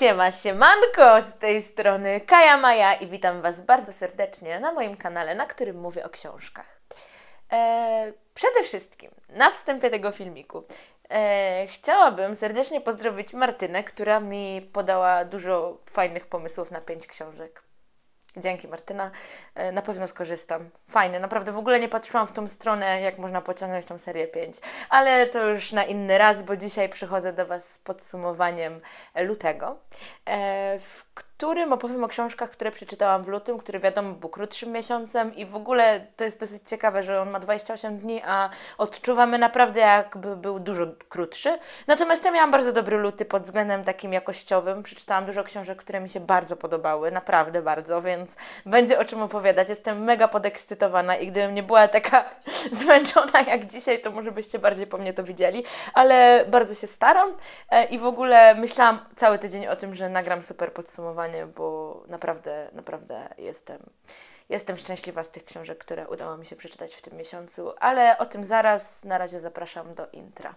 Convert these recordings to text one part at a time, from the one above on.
Siema, siemanko! Z tej strony Kaja Maja i witam Was bardzo serdecznie na moim kanale, na którym mówię o książkach. E, przede wszystkim, na wstępie tego filmiku, e, chciałabym serdecznie pozdrowić Martynę, która mi podała dużo fajnych pomysłów na pięć książek. Dzięki Martyna, E, na pewno skorzystam. Fajne, naprawdę w ogóle nie patrzyłam w tą stronę, jak można pociągnąć tą serię 5. Ale to już na inny raz, bo dzisiaj przychodzę do Was z podsumowaniem lutego, e, w którym opowiem o książkach, które przeczytałam w lutym, który wiadomo był krótszym miesiącem i w ogóle to jest dosyć ciekawe, że on ma 28 dni, a odczuwamy naprawdę jakby był dużo krótszy. Natomiast ja miałam bardzo dobry luty pod względem takim jakościowym. Przeczytałam dużo książek, które mi się bardzo podobały, naprawdę bardzo, więc będzie o czym opowiadać. Jestem mega podekscytowana i gdybym nie była taka zmęczona jak dzisiaj, to może byście bardziej po mnie to widzieli, ale bardzo się staram e, i w ogóle myślałam cały tydzień o tym, że nagram super podsumowanie, bo naprawdę, naprawdę jestem jestem szczęśliwa z tych książek, które udało mi się przeczytać w tym miesiącu, ale o tym zaraz. Na razie zapraszam do intra.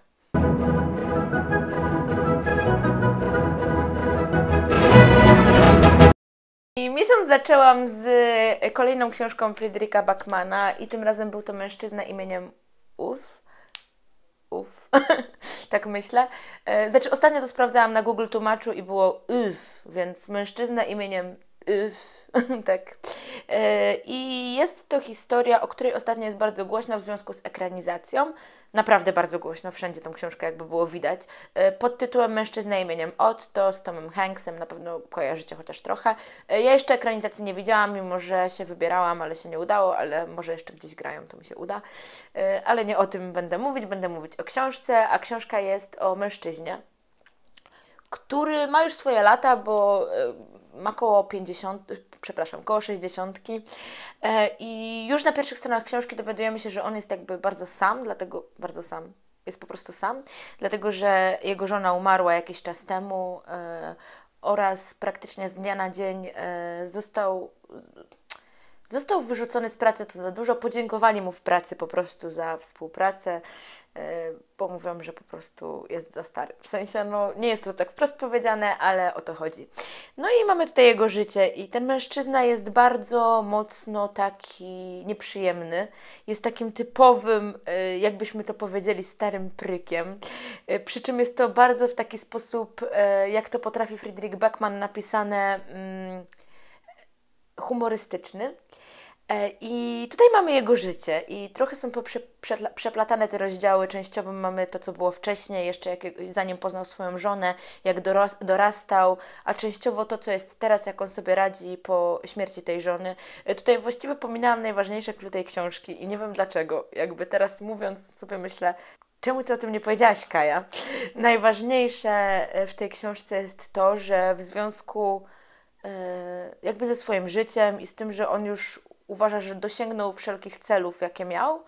I miesiąc zaczęłam z kolejną książką Friedricha Bachmana i tym razem był to mężczyzna imieniem Uf. Tak myślę. E, znaczy ostatnio to sprawdzałam na Google Tłumaczu i było Uf, więc mężczyzna imieniem. tak. E, I jest to historia, o której ostatnio jest bardzo głośno w związku z ekranizacją. Naprawdę bardzo głośno, wszędzie tą książkę jakby było widać. E, pod tytułem Mężczyzna imieniem Otto z Tomem Hanksem, na pewno kojarzycie chociaż trochę. E, ja jeszcze ekranizacji nie widziałam, mimo że się wybierałam, ale się nie udało, ale może jeszcze gdzieś grają, to mi się uda. Ale nie o tym będę mówić, będę mówić o książce, a książka jest o mężczyźnie, który ma już swoje lata, bo ma koło 50, przepraszam, koło 60. E, I już na pierwszych stronach książki dowiadujemy się, że on jest jakby bardzo sam, dlatego bardzo sam. Jest po prostu sam, dlatego że jego żona umarła jakiś czas temu e, oraz praktycznie z dnia na dzień e, został Został wyrzucony z pracy, to za dużo. Podziękowali mu w pracy po prostu za współpracę, e, bo mówią, że po prostu jest za stary. W sensie, no nie jest to tak wprost powiedziane, ale o to chodzi. No i mamy tutaj jego życie i ten mężczyzna jest bardzo mocno taki nieprzyjemny. Jest takim typowym, e, jakbyśmy to powiedzieli, starym prykiem. E, przy czym jest to bardzo w taki sposób, jak to potrafi Friedrich Beckmann napisane, mm, humorystyczny. E, I tutaj mamy jego życie i trochę są przeplatane te rozdziały. Częściowo mamy to, co było wcześniej, jeszcze jak, zanim poznał swoją żonę, jak dorastał, a częściowo to, co jest teraz, jak on sobie radzi po śmierci tej żony. E, tutaj właściwie pominęłam najważniejsze klucz tej książki i nie wiem dlaczego. Jakby teraz mówiąc sobie myślę, Czemu ty o tym nie powiedziałaś, Kaja? Najważniejsze e, w tej książce jest to, że w związku jakby ze swoim życiem i z tym, że on już uważa, że dosięgnął wszelkich celów, jakie miał,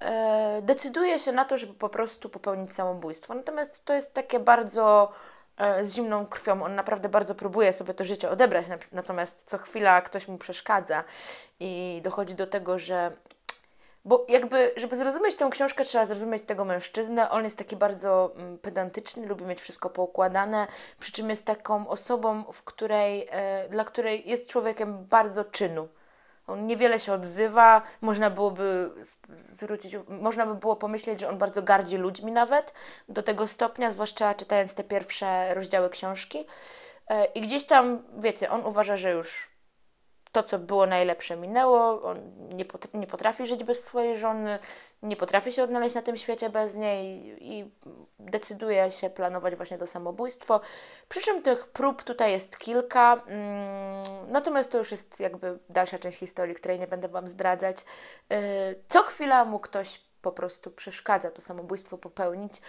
e, decyduje się na to, żeby po prostu popełnić samobójstwo. Natomiast to jest takie bardzo e, z zimną krwią. On naprawdę bardzo próbuje sobie to życie odebrać, natomiast co chwila ktoś mu przeszkadza i dochodzi do tego, że. Bo jakby, żeby zrozumieć tę książkę, trzeba zrozumieć tego mężczyznę. On jest taki bardzo mm, pedantyczny, lubi mieć wszystko poukładane, przy czym jest taką osobą, w której, e, dla której jest człowiekiem bardzo czynu on niewiele się odzywa, można byłoby zwrócić, można by było pomyśleć, że on bardzo gardzi ludźmi nawet do tego stopnia, zwłaszcza czytając te pierwsze rozdziały książki. E, I gdzieś tam, wiecie, on uważa, że już to, co było najlepsze, minęło. On nie, pot nie potrafi żyć bez swojej żony, nie potrafi się odnaleźć na tym świecie bez niej i decyduje się planować właśnie to samobójstwo. Przy czym tych prób tutaj jest kilka, mm, natomiast to już jest jakby dalsza część historii, której nie będę Wam zdradzać. Yy, co chwila mu ktoś po prostu przeszkadza to samobójstwo popełnić.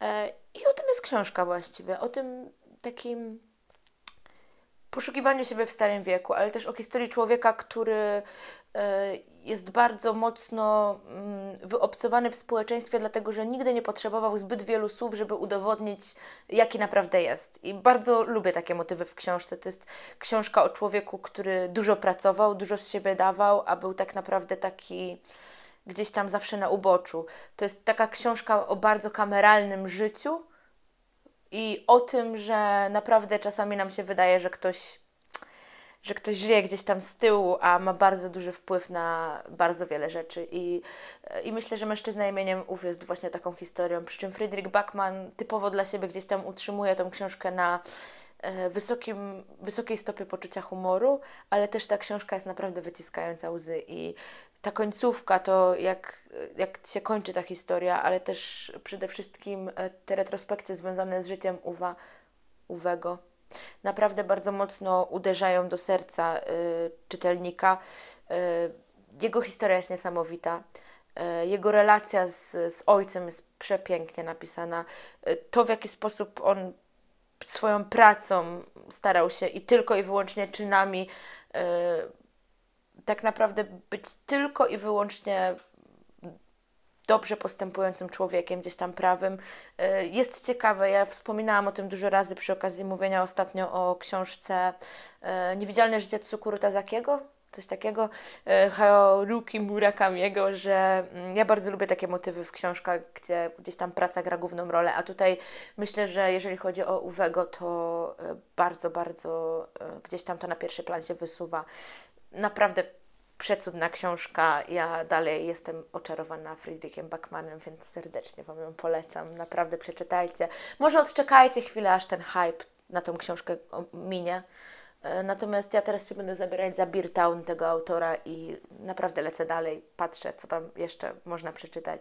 Yy, I o tym jest książka właściwie, o tym takim poszukiwaniu siebie w starym wieku, ale też o historii człowieka, który e, jest bardzo mocno mm, wyobcowany w społeczeństwie, dlatego że nigdy nie potrzebował zbyt wielu słów, żeby udowodnić, jaki naprawdę jest. I bardzo lubię takie motywy w książce. To jest książka o człowieku, który dużo pracował, dużo z siebie dawał, a był tak naprawdę taki gdzieś tam zawsze na uboczu. To jest taka książka o bardzo kameralnym życiu, i o tym, że naprawdę czasami nam się wydaje, że ktoś że ktoś żyje gdzieś tam z tyłu, a ma bardzo duży wpływ na bardzo wiele rzeczy. I, i myślę, że mężczyzna imieniem jest właśnie taką historią. Przy czym Friedrich Bachmann typowo dla siebie gdzieś tam utrzymuje tą książkę na e, wysokim, wysokiej stopie poczucia humoru, ale też ta książka jest naprawdę wyciskająca łzy i ta końcówka, to jak, jak się kończy ta historia, ale też przede wszystkim e, te retrospekcje związane z życiem Uwa, Uwego naprawdę bardzo mocno uderzają do serca y, czytelnika. Y, jego historia jest niesamowita. Jego relacja z, z ojcem jest przepięknie napisana. To, w jaki sposób on swoją pracą starał się i tylko i wyłącznie czynami tak naprawdę być tylko i wyłącznie dobrze postępującym człowiekiem, gdzieś tam prawym. Y, jest ciekawe, ja wspominałam o tym dużo razy przy okazji mówienia ostatnio o książce y, Niewidzialne życie Tsukuru Tazakiego, coś takiego, y, Haruki Murakamiego, że mm, ja bardzo lubię takie motywy w książkach, gdzie gdzieś tam praca gra główną rolę, a tutaj myślę, że jeżeli chodzi o Uwego, to bardzo, bardzo gdzieś tam to na pierwszy plan się wysuwa. Naprawdę przecudna książka. Ja dalej jestem oczarowana Friedrichem Bachmanem, więc serdecznie Wam ją polecam. Naprawdę przeczytajcie. Może odczekajcie chwilę, aż ten hype na tą książkę minie. E, natomiast ja teraz się będę zabierać za Beer Town tego autora i naprawdę lecę dalej, patrzę, co tam jeszcze można przeczytać,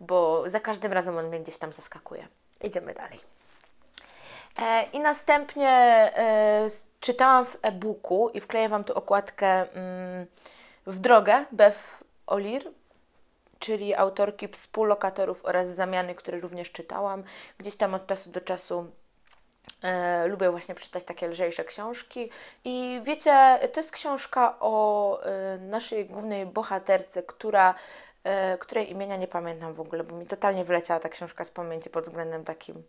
bo za każdym razem on mnie gdzieś tam zaskakuje. Idziemy dalej. E, I następnie e, czytałam w e-booku i wkleję Wam tu okładkę. Mm, w drogę Beth Olir, czyli autorki współlokatorów oraz zamiany, które również czytałam. Gdzieś tam od czasu do czasu e, lubię właśnie czytać takie lżejsze książki. I wiecie, to jest książka o naszej głównej bohaterce, która której imienia nie pamiętam w ogóle, bo mi totalnie wyleciała ta książka z pamięci pod względem takim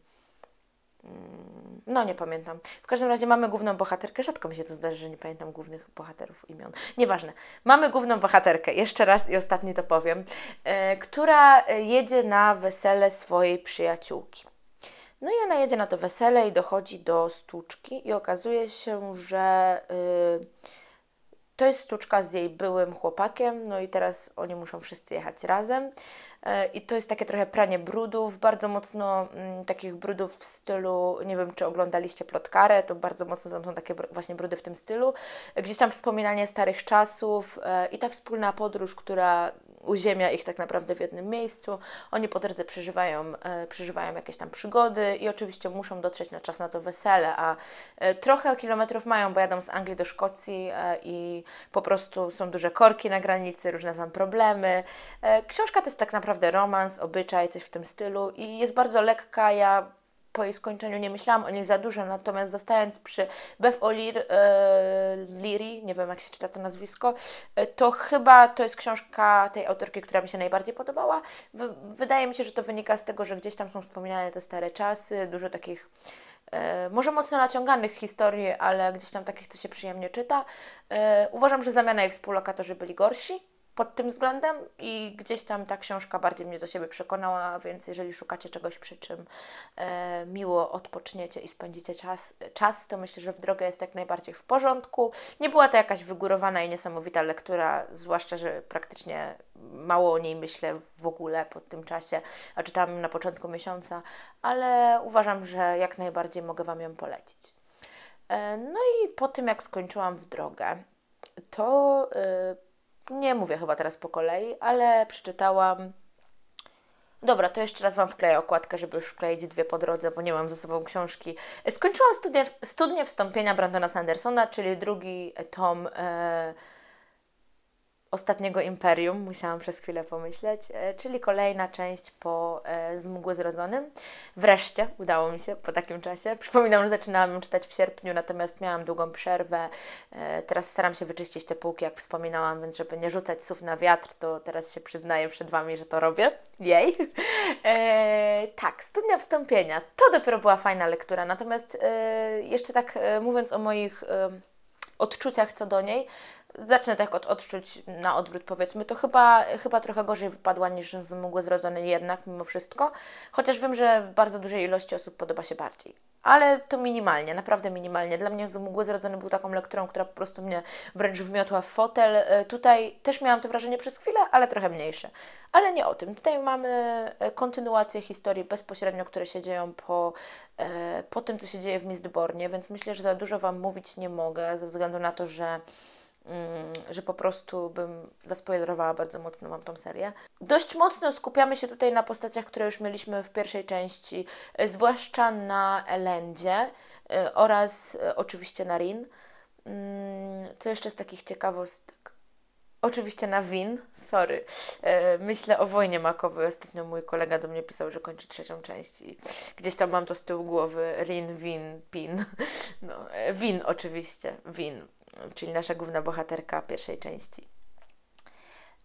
no, nie pamiętam. W każdym razie mamy główną bohaterkę. Rzadko mi się to zdarzy, że nie pamiętam głównych bohaterów imion. Nieważne. Mamy główną bohaterkę, jeszcze raz i ostatni to powiem, e, która jedzie na wesele swojej przyjaciółki. No i ona jedzie na to wesele i dochodzi do stłuczki i okazuje się, że y, to jest stłuczka z jej byłym chłopakiem, no i teraz oni muszą wszyscy jechać razem. E, I to jest takie trochę pranie brudów, bardzo mocno mm, takich brudów w stylu, nie wiem czy oglądaliście plotkarę, to bardzo mocno tam są takie właśnie brudy w tym stylu. Gdzieś tam wspominanie starych czasów e, i ta wspólna podróż, która uziemia ich tak naprawdę w jednym miejscu. Oni po drodze przeżywają, e, przeżywają jakieś tam przygody i oczywiście muszą dotrzeć na czas na to wesele, a e, trochę kilometrów mają, bo jadą z Anglii do Szkocji e, i po prostu są duże korki na granicy, różne tam problemy. Książka to jest tak naprawdę romans, obyczaj, coś w tym stylu i jest bardzo lekka. Ja po jej skończeniu nie myślałam o niej za dużo, natomiast zostając przy Beth O'Leary, Leary, nie wiem jak się czyta to nazwisko, e, to chyba to jest książka tej autorki, która mi się najbardziej podobała. Wydaje mi się, że to wynika z tego, że gdzieś tam są wspomniane te stare czasy, dużo takich e, może mocno naciąganych historii, ale gdzieś tam takich, co się przyjemnie czyta. E, uważam, że zamiana ich współlokatorzy byli gorsi, pod tym względem i gdzieś tam ta książka bardziej mnie do siebie przekonała, więc jeżeli szukacie czegoś, przy czym e, miło odpoczniecie i spędzicie czas, czas, to myślę, że w drogę jest jak najbardziej w porządku. Nie była to jakaś wygórowana i niesamowita lektura, zwłaszcza, że praktycznie mało o niej myślę w ogóle pod tym czasie, a czytałam na początku miesiąca, ale uważam, że jak najbardziej mogę Wam ją polecić. E, no i po tym, jak skończyłam w drogę, to... E, nie mówię chyba teraz po kolei, ale przeczytałam. Dobra, to jeszcze raz Wam wkleję okładkę, żeby już wkleić dwie po drodze, bo nie mam ze sobą książki. Skończyłam studnie, studnie wstąpienia Brandona Sandersona, czyli drugi tom. E, ostatniego imperium, musiałam przez chwilę pomyśleć, e, czyli kolejna część po e, zrodzonym. Wreszcie udało mi się po takim czasie. Przypominam, że zaczynałam ją czytać w sierpniu, natomiast miałam długą przerwę. E, teraz staram się wyczyścić te półki, jak wspominałam, więc żeby nie rzucać słów na wiatr, to teraz się przyznaję przed Wami, że to robię. Jej! E, tak, studnia wstąpienia. To dopiero była fajna lektura, natomiast jeszcze tak mówiąc o moich odczuciach co do niej, zacznę tak od odczuć na odwrót powiedzmy, to chyba, chyba trochę gorzej wypadła niż z Mgły Zrodzone jednak mimo wszystko, chociaż wiem, że bardzo dużej ilości osób podoba się bardziej. Ale to minimalnie, naprawdę minimalnie. Dla mnie z Mgły Zrodzone był taką lekturą, która po prostu mnie wręcz wmiotła w fotel. E, tutaj też miałam to wrażenie przez chwilę, ale trochę mniejsze. Ale nie o tym. Tutaj mamy e, kontynuację historii bezpośrednio, które się dzieją po, e, po tym, co się dzieje w Mistbornie, więc myślę, że za dużo Wam mówić nie mogę, ze względu na to, że że po prostu bym zaspoilerowała bardzo mocno Wam tą serię. Dość mocno skupiamy się tutaj na postaciach, które już mieliśmy w pierwszej części, e, zwłaszcza na Elendzie e, oraz e, oczywiście na Rin. Mm, co jeszcze z takich ciekawostek? Oczywiście na Win, sorry. Myślę o wojnie makowej. Ostatnio mój kolega do mnie pisał, że kończy trzecią część i gdzieś tam mam to z tyłu głowy. Rin, Win, Pin. No, Win oczywiście, Win czyli nasza główna bohaterka pierwszej części.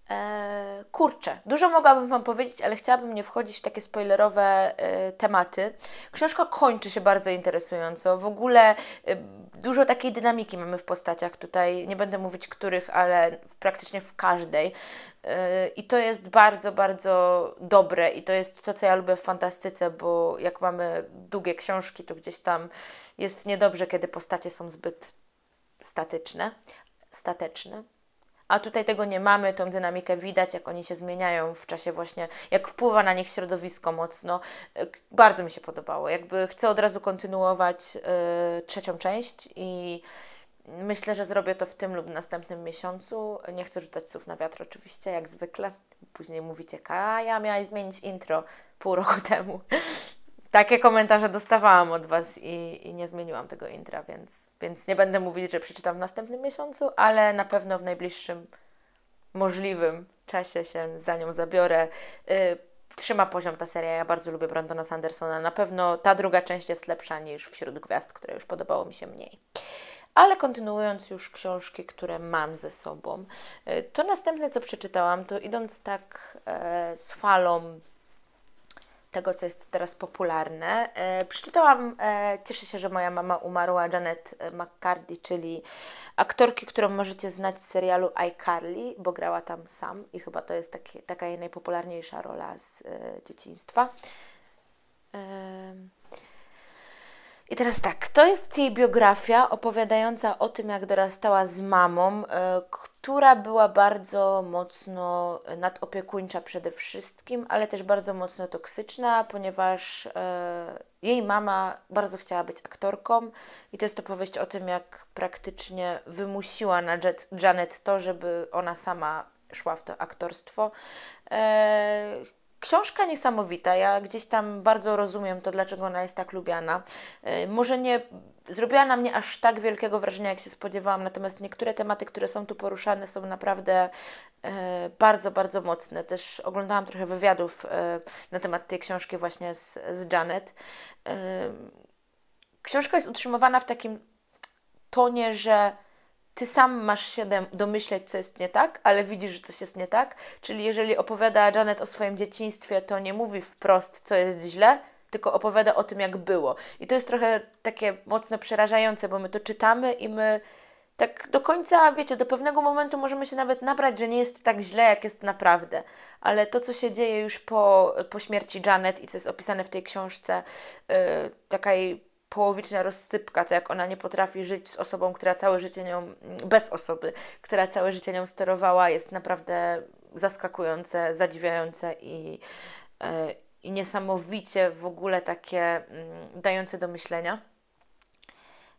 Eee, kurczę, dużo mogłabym Wam powiedzieć, ale chciałabym nie wchodzić w takie spoilerowe e, tematy. Książka kończy się bardzo interesująco. W ogóle e, dużo takiej dynamiki mamy w postaciach tutaj. Nie będę mówić których, ale praktycznie w każdej. E, I to jest bardzo, bardzo dobre i to jest to, co ja lubię w fantastyce, bo jak mamy długie książki, to gdzieś tam jest niedobrze, kiedy postacie są zbyt statyczne, stateczne. A tutaj tego nie mamy, tą dynamikę widać, jak oni się zmieniają w czasie właśnie, jak wpływa na nich środowisko mocno. E, bardzo mi się podobało. Jakby chcę od razu kontynuować y, trzecią część i myślę, że zrobię to w tym lub następnym miesiącu. Nie chcę rzucać słów na wiatr oczywiście, jak zwykle. Później mówicie, Kaja, miałaś zmienić intro pół roku temu takie komentarze dostawałam od Was i, i, nie zmieniłam tego intra, więc, więc nie będę mówić, że przeczytam w następnym miesiącu, ale na pewno w najbliższym możliwym czasie się za nią zabiorę. Yy, trzyma poziom ta seria. Ja bardzo lubię Brandona Sandersona. Na pewno ta druga część jest lepsza niż Wśród Gwiazd, które już podobało mi się mniej. Ale kontynuując już książki, które mam ze sobą, y, to następne, co przeczytałam, to idąc tak e, z falą tego, co jest teraz popularne. E, przeczytałam, e, cieszę się, że moja mama umarła, Janet McCarthy, czyli aktorki, którą możecie znać z serialu iCarly, bo grała tam sam i chyba to jest taki, taka jej najpopularniejsza rola z e, dzieciństwa. I teraz tak, to jest jej biografia opowiadająca o tym, jak dorastała z mamą, e, która była bardzo mocno nadopiekuńcza przede wszystkim, ale też bardzo mocno toksyczna, ponieważ e, jej mama bardzo chciała być aktorką i to jest opowieść o tym, jak praktycznie wymusiła na Janet to, żeby ona sama szła w to aktorstwo. Książka niesamowita. Ja gdzieś tam bardzo rozumiem to, dlaczego ona jest tak lubiana. E, może nie zrobiła na mnie aż tak wielkiego wrażenia, jak się spodziewałam, natomiast niektóre tematy, które są tu poruszane, są naprawdę e, bardzo, bardzo mocne. Też oglądałam trochę wywiadów e, na temat tej książki właśnie z, z Janet. książka jest utrzymywana w takim tonie, że ty sam masz się domyśleć, co jest nie tak, ale widzisz, że coś jest nie tak. Czyli jeżeli opowiada Janet o swoim dzieciństwie, to nie mówi wprost, co jest źle, tylko opowiada o tym, jak było. I to jest trochę takie mocno przerażające, bo my to czytamy i my tak do końca, wiecie, do pewnego momentu możemy się nawet nabrać, że nie jest tak źle, jak jest naprawdę. Ale to, co się dzieje już po, po śmierci Janet i co jest opisane w tej książce, yy, taka jej połowiczna rozsypka, to jak ona nie potrafi żyć z osobą, która całe życie nią, bez osoby, która całe życie nią sterowała, jest naprawdę zaskakujące, zadziwiające i, yy, i niesamowicie w ogóle takie yy, dające do myślenia.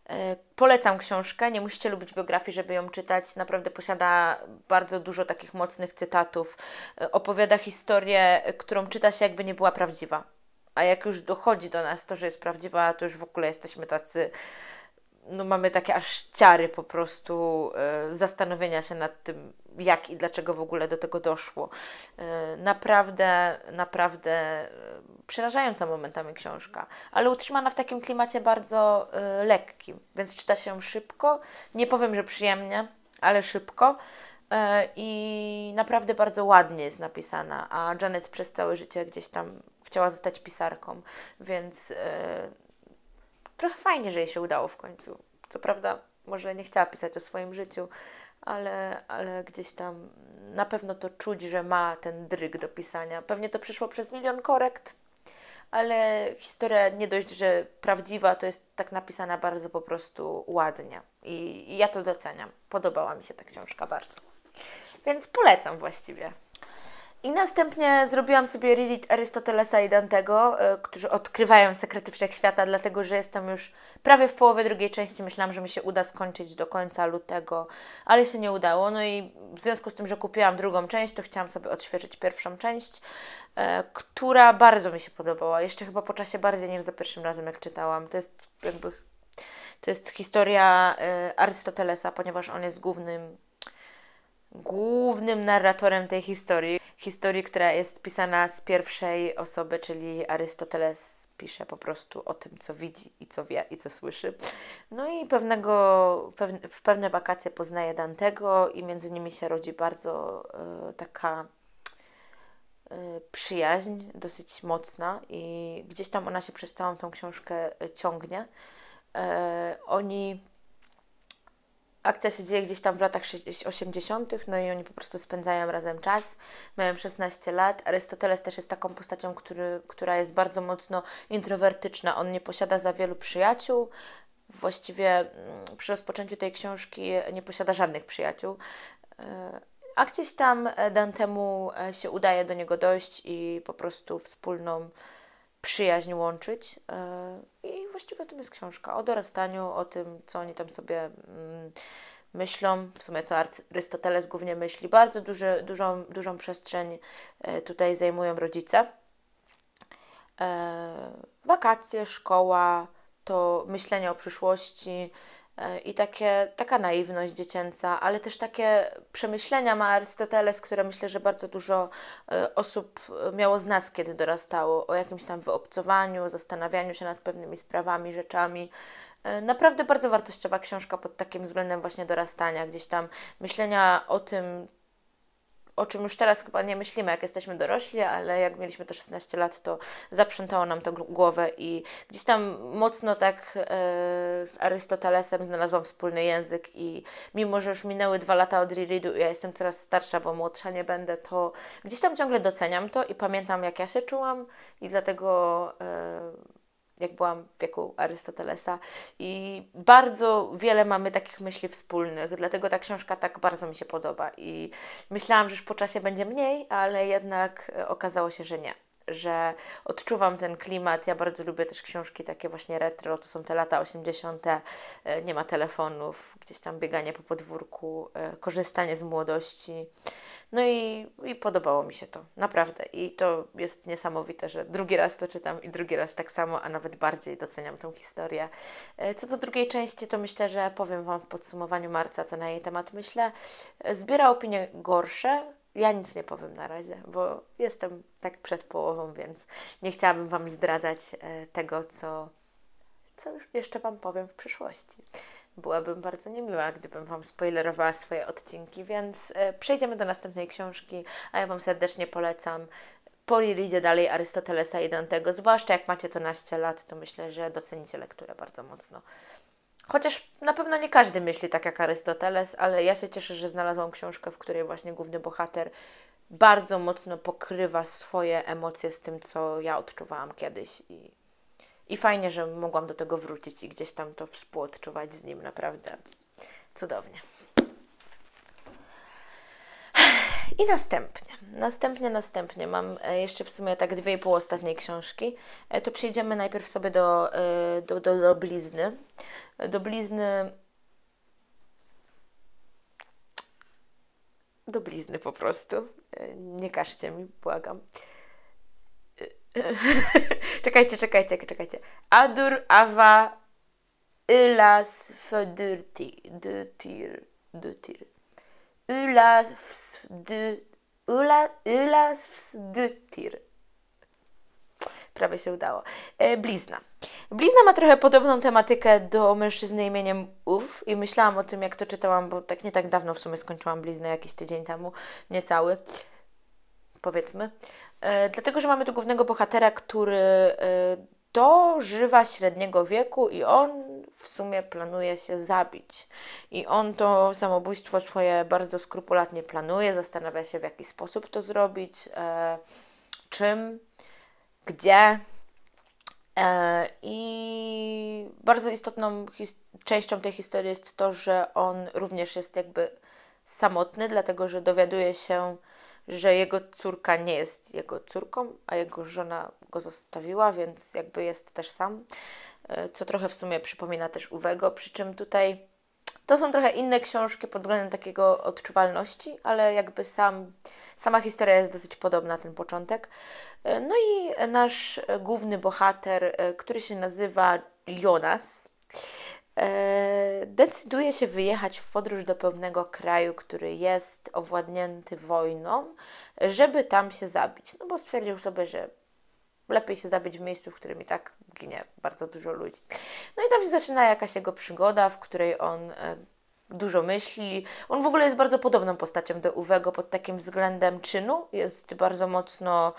E, polecam książkę, nie musicie lubić biografii, żeby ją czytać. Naprawdę posiada bardzo dużo takich mocnych cytatów. E, opowiada historię, którą czyta się, jakby nie była prawdziwa a jak już dochodzi do nas to, że jest prawdziwa, to już w ogóle jesteśmy tacy, no mamy takie aż ciary po prostu y, zastanowienia się nad tym, jak i dlaczego w ogóle do tego doszło. Y, naprawdę, naprawdę y, przerażająca momentami książka, ale utrzymana w takim klimacie bardzo lekkim, więc czyta się szybko. Nie powiem, że przyjemnie, ale szybko. I naprawdę bardzo ładnie jest napisana, a Janet przez całe życie gdzieś tam chciała zostać pisarką, więc e, trochę fajnie, że jej się udało w końcu. Co prawda, może nie chciała pisać o swoim życiu, ale, ale gdzieś tam na pewno to czuć, że ma ten dryg do pisania. Pewnie to przyszło przez milion korekt, ale historia nie dość, że prawdziwa, to jest tak napisana bardzo po prostu ładnie. I, i ja to doceniam. Podobała mi się ta książka bardzo. Więc polecam właściwie. I następnie zrobiłam sobie read Arystotelesa i Dantego, y, którzy odkrywają sekrety wszechświata, dlatego że jestem już prawie w połowie drugiej części. Myślałam, że mi się uda skończyć do końca lutego, ale się nie udało. No i w związku z tym, że kupiłam drugą część, to chciałam sobie odświeżyć pierwszą część, y, która bardzo mi się podobała. Jeszcze chyba po czasie bardziej niż za pierwszym razem, jak czytałam. To jest jakby. To jest historia y, Arystotelesa, ponieważ on jest głównym głównym narratorem tej historii. Historii, która jest pisana z pierwszej osoby, czyli Arystoteles pisze po prostu o tym, co widzi i co wie i co słyszy. No i pewnego, pewne, w pewne wakacje poznaje Dantego i między nimi się rodzi bardzo y, taka y, przyjaźń, dosyć mocna i gdzieś tam ona się przez całą tą książkę ciągnie. Y, oni akcja się dzieje gdzieś tam w latach 80., no i oni po prostu spędzają razem czas. Mają 16 lat. Arystoteles też jest taką postacią, który, która jest bardzo mocno introwertyczna. On nie posiada za wielu przyjaciół. Właściwie mm, przy rozpoczęciu tej książki nie posiada żadnych przyjaciół. E, a gdzieś tam Dantemu e, się udaje do niego dojść i po prostu wspólną przyjaźń łączyć. E, I właściwie o tym jest książka. O dorastaniu, o tym, co oni tam sobie mm, myślą, w sumie co Arystoteles głównie myśli. Bardzo duży, dużą, dużą przestrzeń e, tutaj zajmują rodzice. E, wakacje, szkoła, to myślenie o przyszłości, i takie, taka naiwność dziecięca, ale też takie przemyślenia ma Arystoteles, które myślę, że bardzo dużo e, osób miało z nas, kiedy dorastało, o jakimś tam wyobcowaniu, zastanawianiu się nad pewnymi sprawami, rzeczami. E, naprawdę bardzo wartościowa książka pod takim względem właśnie dorastania, gdzieś tam myślenia o tym, o czym już teraz chyba nie myślimy, jak jesteśmy dorośli, ale jak mieliśmy te 16 lat, to zaprzątało nam to głowę i gdzieś tam mocno tak e, z Arystotelesem znalazłam wspólny język i mimo, że już minęły dwa lata od rereadu i ja jestem coraz starsza, bo młodsza nie będę, to gdzieś tam ciągle doceniam to i pamiętam, jak ja się czułam i dlatego e, jak byłam w wieku Arystotelesa. I bardzo wiele mamy takich myśli wspólnych, dlatego ta książka tak bardzo mi się podoba. I myślałam, że już po czasie będzie mniej, ale jednak e, okazało się, że nie że odczuwam ten klimat. Ja bardzo lubię też książki takie właśnie retro, to są te lata 80., e, nie ma telefonów, gdzieś tam bieganie po podwórku, e, korzystanie z młodości. No i, i podobało mi się to, naprawdę. I to jest niesamowite, że drugi raz to czytam i drugi raz tak samo, a nawet bardziej doceniam tą historię. E, co do drugiej części, to myślę, że powiem Wam w podsumowaniu marca, co na jej temat myślę. Zbiera opinie gorsze, ja nic nie powiem na razie, bo jestem tak przed połową, więc nie chciałabym Wam zdradzać e, tego, co, co już jeszcze Wam powiem w przyszłości. Byłabym bardzo niemiła, gdybym Wam spoilerowała swoje odcinki, więc e, przejdziemy do następnej książki, a ja Wam serdecznie polecam. Poli idzie dalej Arystotelesa i Dantego, zwłaszcza jak macie to naście lat, to myślę, że docenicie lekturę bardzo mocno. Chociaż na pewno nie każdy myśli tak jak Arystoteles, ale ja się cieszę, że znalazłam książkę, w której właśnie główny bohater bardzo mocno pokrywa swoje emocje z tym, co ja odczuwałam kiedyś. I, i fajnie, że mogłam do tego wrócić i gdzieś tam to współodczuwać z nim. Naprawdę cudownie. I następnie, następnie, następnie mam e, jeszcze w sumie tak dwie i pół ostatniej książki. E, to przejdziemy najpierw sobie do, e, do, do, do blizny. Do blizny. Do blizny po prostu. Nie każcie mi, błagam. czekajcie, czekajcie, czekajcie. Adur Ava Ilas Fedurti. Dutir. Dutir. Ulasvsdytir. Prawie się udało. E, blizna. Blizna ma trochę podobną tematykę do mężczyzny imieniem Uf i myślałam o tym, jak to czytałam, bo tak nie tak dawno w sumie skończyłam bliznę, jakiś tydzień temu, niecały, powiedzmy. E, dlatego, że mamy tu głównego bohatera, który e, to żywa średniego wieku i on w sumie planuje się zabić. I on to samobójstwo swoje bardzo skrupulatnie planuje, zastanawia się w jaki sposób to zrobić, e, czym, gdzie. E, I bardzo istotną częścią tej historii jest to, że on również jest jakby samotny, dlatego że dowiaduje się, że jego córka nie jest jego córką, a jego żona go zostawiła, więc jakby jest też sam, e, co trochę w sumie przypomina też Uwego, przy czym tutaj to są trochę inne książki pod względem takiego odczuwalności, ale jakby sam, sama historia jest dosyć podobna, ten początek. E, no i nasz główny bohater, e, który się nazywa Jonas, E, decyduje się wyjechać w podróż do pewnego kraju, który jest owładnięty wojną, żeby tam się zabić. No bo stwierdził sobie, że lepiej się zabić w miejscu, w którym i tak ginie bardzo dużo ludzi. No i tam się zaczyna jakaś jego przygoda, w której on e, dużo myśli. On w ogóle jest bardzo podobną postacią do Uwego pod takim względem czynu. Jest bardzo mocno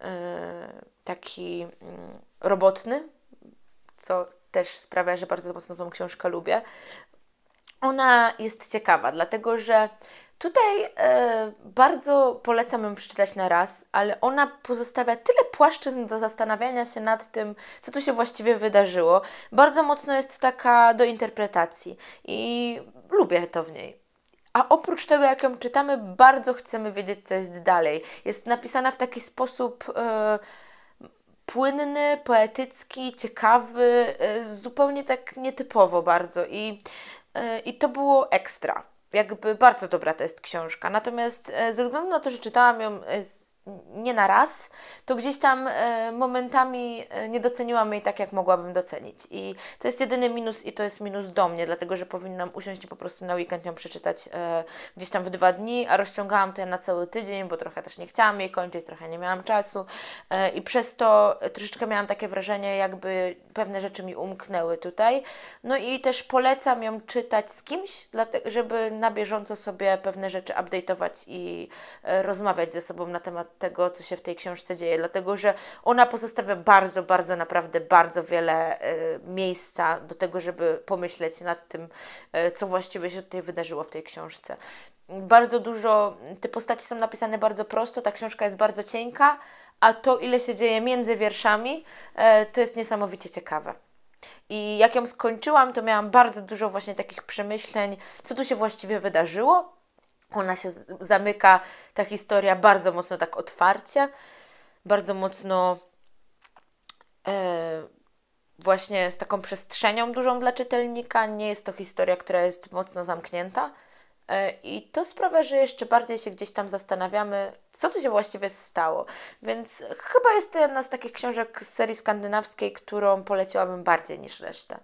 e, taki mm, robotny, co też sprawia, że bardzo mocno tą książkę lubię. Ona jest ciekawa, dlatego że tutaj e, bardzo polecam ją przeczytać na raz, ale ona pozostawia tyle płaszczyzn do zastanawiania się nad tym, co tu się właściwie wydarzyło. Bardzo mocno jest taka do interpretacji i lubię to w niej. A oprócz tego, jak ją czytamy, bardzo chcemy wiedzieć, co jest dalej. Jest napisana w taki sposób. E, płynny, poetycki, ciekawy, y, zupełnie tak nietypowo bardzo i, y, i to było ekstra. Jakby bardzo dobra to jest książka. Natomiast y, ze względu na to, że czytałam ją z nie na raz, to gdzieś tam e, momentami e, nie doceniłam jej tak, jak mogłabym docenić. I to jest jedyny minus i to jest minus do mnie, dlatego że powinnam usiąść i po prostu na weekend ją przeczytać e, gdzieś tam w dwa dni, a rozciągałam to na cały tydzień, bo trochę też nie chciałam jej kończyć, trochę nie miałam czasu i przez to troszeczkę miałam takie wrażenie, jakby pewne rzeczy mi umknęły tutaj. No i też polecam ją czytać z kimś, żeby na bieżąco sobie pewne rzeczy update'ować i rozmawiać ze sobą na temat tego, co się w tej książce dzieje, dlatego że ona pozostawia bardzo, bardzo, naprawdę bardzo wiele y, miejsca do tego, żeby pomyśleć nad tym, y, co właściwie się tutaj wydarzyło w tej książce. Bardzo dużo, te postaci są napisane bardzo prosto, ta książka jest bardzo cienka, a to, ile się dzieje między wierszami, y, to jest niesamowicie ciekawe. I jak ją skończyłam, to miałam bardzo dużo właśnie takich przemyśleń, co tu się właściwie wydarzyło, ona się zamyka, ta historia, bardzo mocno tak otwarcie, bardzo mocno e, właśnie z taką przestrzenią dużą dla czytelnika. Nie jest to historia, która jest mocno zamknięta. E, I to sprawia, że jeszcze bardziej się gdzieś tam zastanawiamy, co tu się właściwie stało. Więc chyba jest to jedna z takich książek z serii skandynawskiej, którą poleciłabym bardziej niż resztę.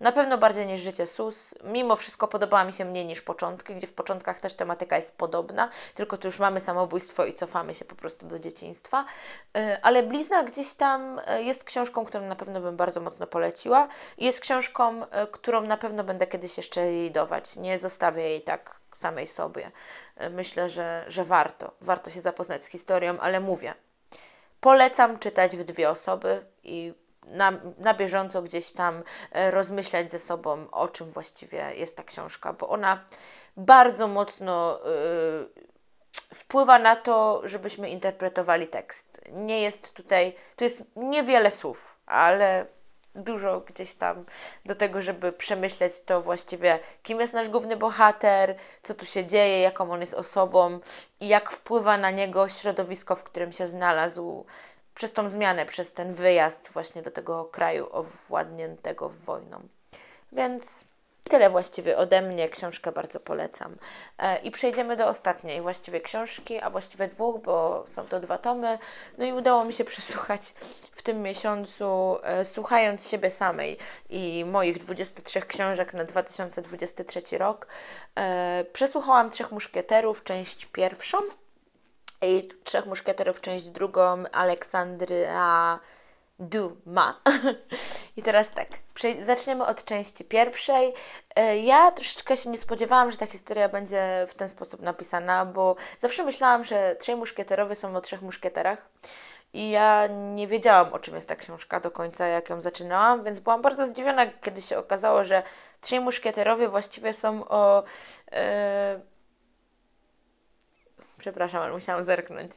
Na pewno bardziej niż Życie SUS. Mimo wszystko podobała mi się mniej niż początki, gdzie w początkach też tematyka jest podobna, tylko tu już mamy samobójstwo i cofamy się po prostu do dzieciństwa. Y, ale Blizna gdzieś tam y, jest książką, którą na pewno bym bardzo mocno poleciła. Jest książką, y, którą na pewno będę kiedyś jeszcze jej dawać. Nie zostawię jej tak samej sobie. Myślę, że, że warto. Warto się zapoznać z historią, ale mówię. Polecam czytać w dwie osoby i na, na bieżąco gdzieś tam e, rozmyślać ze sobą, o czym właściwie jest ta książka, bo ona bardzo mocno y, wpływa na to, żebyśmy interpretowali tekst. Nie jest tutaj, tu jest niewiele słów, ale dużo gdzieś tam do tego, żeby przemyśleć to właściwie, kim jest nasz główny bohater, co tu się dzieje, jaką on jest osobą i jak wpływa na niego środowisko, w którym się znalazł, przez tą zmianę, przez ten wyjazd właśnie do tego kraju owładniętego wojną. Więc tyle właściwie ode mnie. Książkę bardzo polecam. E, I przejdziemy do ostatniej właściwie książki, a właściwie dwóch, bo są to dwa tomy. No i udało mi się przesłuchać w tym miesiącu, e, słuchając siebie samej i moich 23 książek na 2023 rok. E, przesłuchałam Trzech Muszkieterów, część pierwszą Trzech Muszkieterów, część drugą, Aleksandra Duma. I teraz tak, zaczniemy od części pierwszej. E, ja troszeczkę się nie spodziewałam, że ta historia będzie w ten sposób napisana, bo zawsze myślałam, że Trzej Muszkieterowie są o Trzech Muszkieterach i ja nie wiedziałam, o czym jest ta książka do końca, jak ją zaczynałam, więc byłam bardzo zdziwiona, kiedy się okazało, że Trzej Muszkieterowie właściwie są o... Yy, Przepraszam, ale musiałam zerknąć,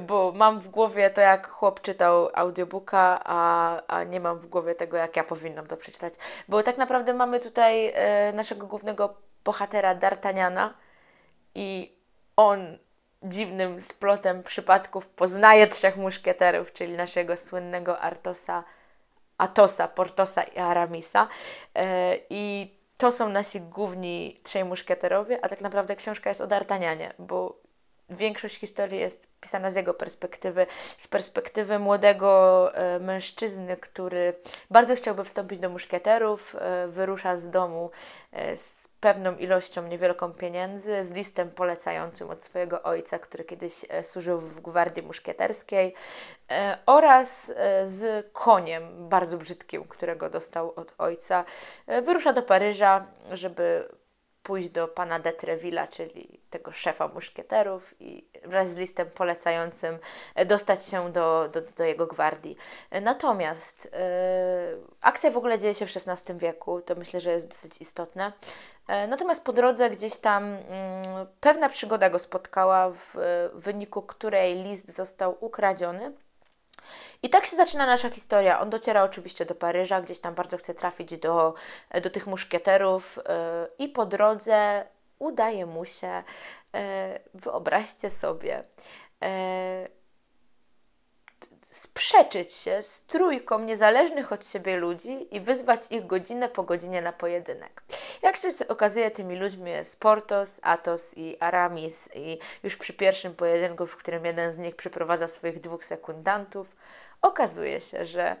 bo mam w głowie to, jak chłop czytał audiobooka, a, a nie mam w głowie tego, jak ja powinnam to przeczytać. Bo tak naprawdę mamy tutaj e, naszego głównego bohatera D'Artagnana i on dziwnym splotem przypadków poznaje trzech muszkieterów, czyli naszego słynnego Artosa, Atosa, Portosa i Aramisa. E, I to są nasi główni trzej muszkieterowie, a tak naprawdę książka jest o D'Artagnanie, bo większość historii jest pisana z jego perspektywy, z perspektywy młodego e, mężczyzny, który bardzo chciałby wstąpić do muszkieterów, e, wyrusza z domu e, z pewną ilością, niewielką pieniędzy, z listem polecającym od swojego ojca, który kiedyś e, służył w gwardii muszkieterskiej e, oraz e, z koniem bardzo brzydkim, którego dostał od ojca. Wyrusza do Paryża, żeby pójść do pana de Trevilla, czyli tego szefa muszkieterów i wraz z listem polecającym e, dostać się do, do, do jego gwardii. E, natomiast e, akcja w ogóle dzieje się w XVI wieku, to myślę, że jest dosyć istotne. Natomiast po drodze gdzieś tam mm, pewna przygoda go spotkała, w, w wyniku której list został ukradziony. I tak się zaczyna nasza historia. On dociera oczywiście do Paryża, gdzieś tam bardzo chce trafić do, do tych muszkieterów yy, i po drodze udaje mu się, yy, wyobraźcie sobie, yy, sprzeczyć się z trójką niezależnych od siebie ludzi i wyzwać ich godzinę po godzinie na pojedynek. Jak się okazuje, tymi ludźmi jest Portos, Atos i Aramis i już przy pierwszym pojedynku, w którym jeden z nich przyprowadza swoich dwóch sekundantów, okazuje się, że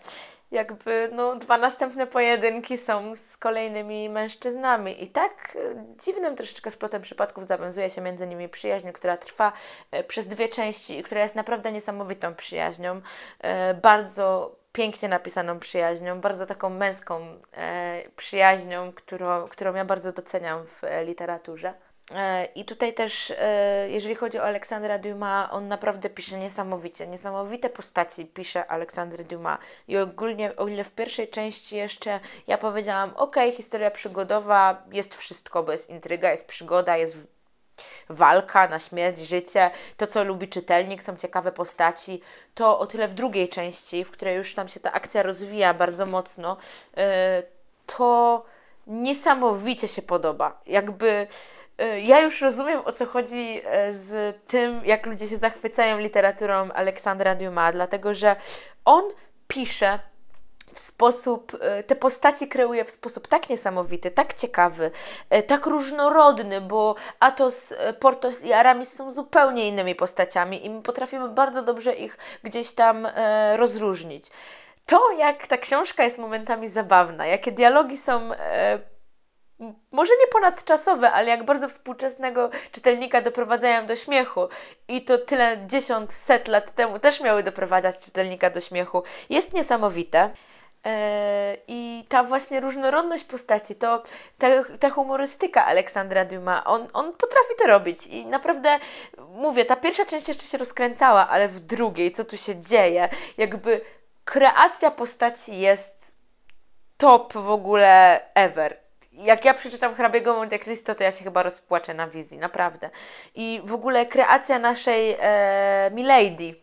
jakby no, dwa następne pojedynki są z kolejnymi mężczyznami. I tak e, dziwnym troszeczkę splotem przypadków zawiązuje się między nimi przyjaźń, która trwa e, przez dwie części i która jest naprawdę niesamowitą przyjaźnią. E, bardzo pięknie napisaną przyjaźnią, bardzo taką męską przyjaźnią, którą, którą ja bardzo doceniam w literaturze. E, I tutaj też, e, jeżeli chodzi o Aleksandra Dumas, on naprawdę pisze niesamowicie, niesamowite postaci pisze Aleksandra Dumas. I ogólnie, o ile w pierwszej części jeszcze ja powiedziałam, ok, historia przygodowa, jest wszystko, bo jest intryga, jest przygoda, jest walka na śmierć, życie, to co lubi czytelnik, są ciekawe postaci, to o tyle w drugiej części, w której już tam się ta akcja rozwija bardzo mocno, e, to niesamowicie się podoba. Jakby ja już rozumiem o co chodzi e, z tym, jak ludzie się zachwycają literaturą Aleksandra Dumas, dlatego że on pisze w sposób, e, te postaci kreuje w sposób tak niesamowity, tak ciekawy, tak różnorodny, bo Atos, Portos i Aramis są zupełnie innymi postaciami i my potrafimy bardzo dobrze ich gdzieś tam rozróżnić. To, jak ta książka jest momentami zabawna, jakie dialogi są może nie ponadczasowe, ale jak bardzo współczesnego czytelnika doprowadzają do śmiechu. I to tyle dziesiąt, set lat temu też miały doprowadzać czytelnika do śmiechu. Jest niesamowite. E, I ta właśnie różnorodność postaci, to ta, ta humorystyka Aleksandra Dumas, on, on potrafi to robić i naprawdę, mówię, ta pierwsza część jeszcze się rozkręcała, ale w drugiej, co tu się dzieje, jakby kreacja postaci jest top w ogóle ever jak ja przeczytam hrabiego Monte Cristo, to ja się chyba rozpłaczę na wizji, naprawdę. I w ogóle kreacja naszej e, Milady.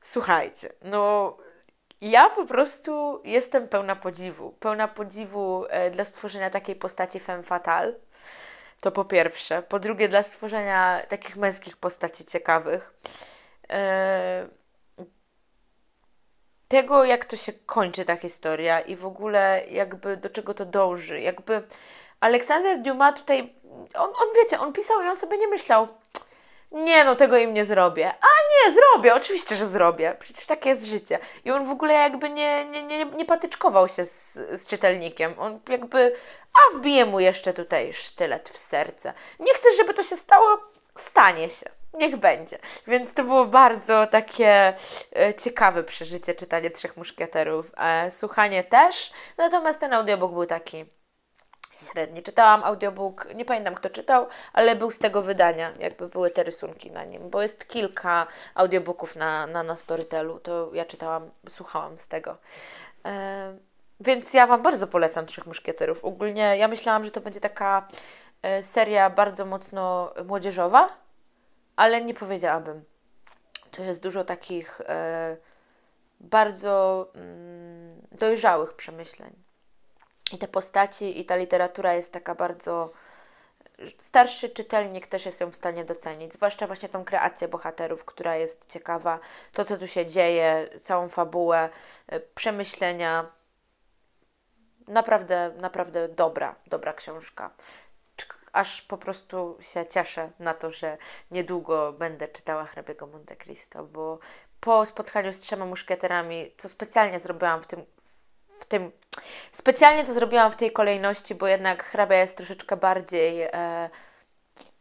Słuchajcie, no ja po prostu jestem pełna podziwu. Pełna podziwu e, dla stworzenia takiej postaci femme fatale. To po pierwsze. Po drugie, dla stworzenia takich męskich postaci ciekawych. E, tego, jak to się kończy ta historia i w ogóle jakby do czego to dąży. Jakby Aleksander Dumas tutaj, on, on wiecie, on pisał i on sobie nie myślał, nie no, tego im nie zrobię. A nie, zrobię, oczywiście, że zrobię. Przecież takie jest życie. I on w ogóle jakby nie, nie, nie, nie patyczkował się z, z czytelnikiem. On jakby, a wbije mu jeszcze tutaj sztylet w serce. Nie chcę, żeby to się stało, stanie się niech będzie. Więc to było bardzo takie e, ciekawe przeżycie, czytanie Trzech Muszkieterów. E, słuchanie też, natomiast ten audiobook był taki Średni. Czytałam audiobook, nie pamiętam kto czytał, ale był z tego wydania, jakby były te rysunki na nim, bo jest kilka audiobooków na, na, na Storytelu, to ja czytałam, słuchałam z tego. E, więc ja Wam bardzo polecam Trzech Muszkieterów. Ogólnie ja myślałam, że to będzie taka e, seria bardzo mocno młodzieżowa, ale nie powiedziałabym. To jest dużo takich e, bardzo mm, dojrzałych przemyśleń. I te postaci, i ta literatura jest taka bardzo. Starszy czytelnik też jest ją w stanie docenić, zwłaszcza właśnie tą kreację bohaterów, która jest ciekawa, to co tu się dzieje, całą fabułę, e, przemyślenia. Naprawdę, naprawdę dobra, dobra książka. Aż po prostu się cieszę na to, że niedługo będę czytała hrabiego Monte Cristo, bo po spotkaniu z trzema muszkieterami, co specjalnie zrobiłam w tym, w tym specjalnie to zrobiłam w tej kolejności, bo jednak hrabia jest troszeczkę bardziej e,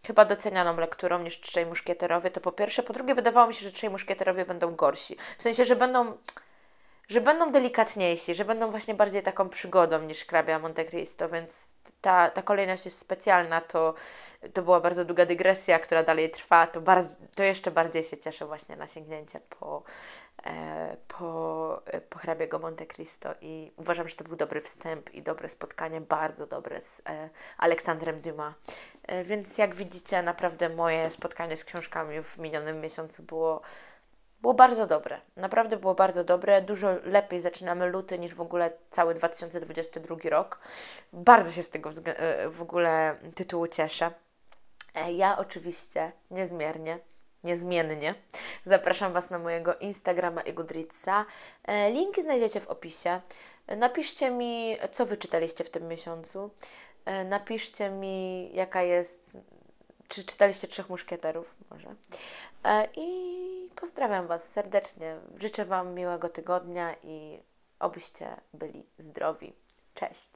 chyba docenianą lekturą niż Trzej Muszkieterowie, to po pierwsze. Po drugie, wydawało mi się, że Trzej Muszkieterowie będą gorsi. W sensie, że będą że będą delikatniejsi, że będą właśnie bardziej taką przygodą niż Hrabia Monte Cristo, więc ta, ta kolejność jest specjalna, to, to była bardzo długa dygresja, która dalej trwa, to, bardzo, to jeszcze bardziej się cieszę właśnie na sięgnięcie po, e, po, e, po hrabiego Monte Cristo i uważam, że to był dobry wstęp i dobre spotkanie, bardzo dobre z e, Aleksandrem Dumas. E, więc jak widzicie, naprawdę moje spotkanie z książkami w minionym miesiącu było było bardzo dobre. Naprawdę było bardzo dobre. Dużo lepiej zaczynamy luty niż w ogóle cały 2022 rok. Bardzo się z tego e, w ogóle tytułu cieszę. E, ja oczywiście niezmiernie, niezmiennie zapraszam Was na mojego Instagrama i Goodreadsa. E, linki znajdziecie w opisie. Napiszcie mi, co Wy czytaliście w tym miesiącu. Napiszcie mi, jaka jest. Czy czytaliście Trzech Muszkieterów? Może. I pozdrawiam Was serdecznie. Życzę Wam miłego tygodnia i obyście byli zdrowi. Cześć!